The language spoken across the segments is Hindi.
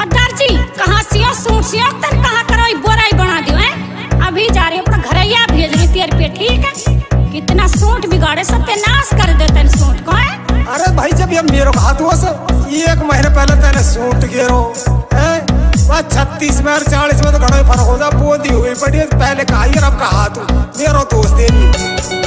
और दर्जी कहाँ सियो सूट सियो तन कहाँ करो बोराई बना दियो, हैं? अभी जा रही अपना घरैया भेज रही तेरे पे ठीक है? कितना सूट बिगाड़े सत्यानाश कर देते सूट को, है? अरे भाई, जब ये मेरो हाथों से एक महीने पहले तेने सूट गिरो है? बस छत्तीस में और चालीस में तो ही फ़र्क हो जा बोधी हुई पड़ी पहले कहा अब कहा तू मेरो दोस्त तेरी।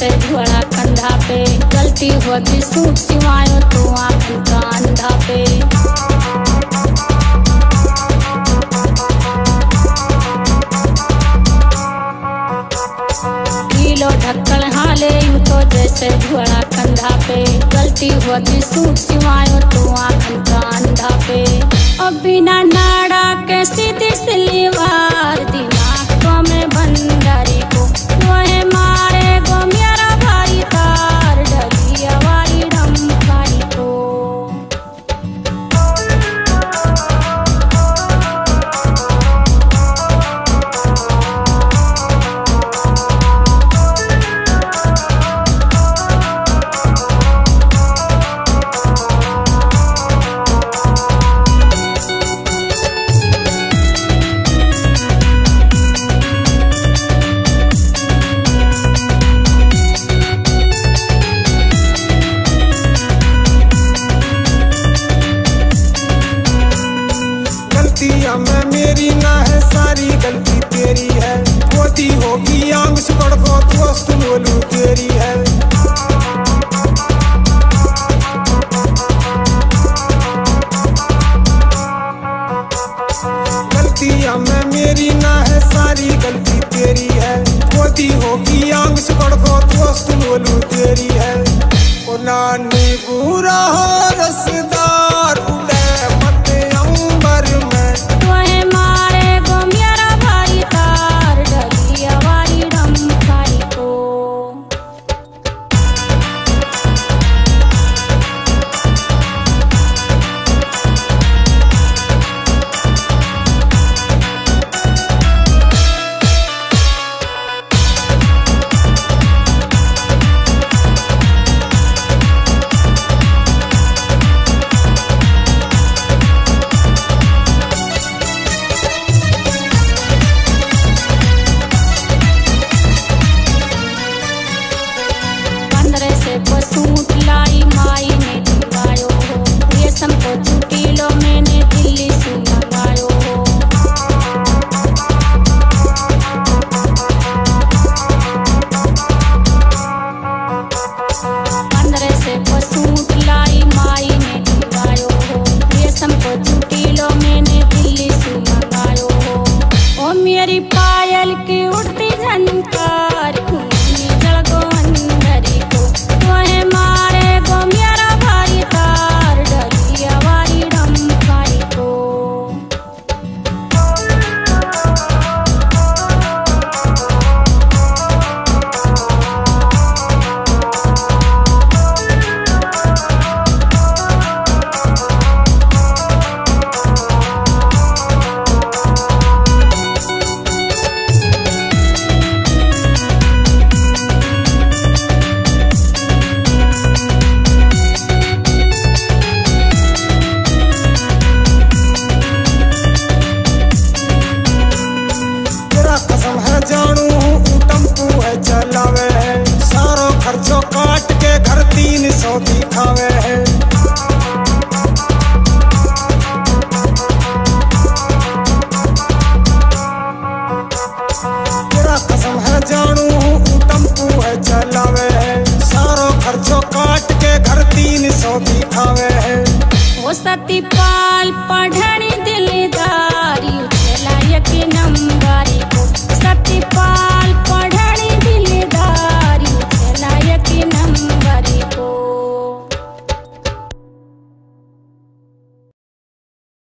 तो जैसे कंधा पे। गलती होगी सूट सिवायो तू आँखों का अंधा पे किलो ढक्कल हाले यूँ तो जैसे झोड़ा कंधा पे। गलती होगी सूट सिवायो तू आँखों का अंधा पे अब बिना नाड़ा के सीधी सिलीवार दिमाग आंग सुकड़ को दोस्त बोलू तेरी है। गलतियाँ में मेरी ना है, सारी गलती तेरी है। मोती होगी आंग सुकड़ को दोस्त बोलू तेरी है। ओ नानी बुरा हो रसदार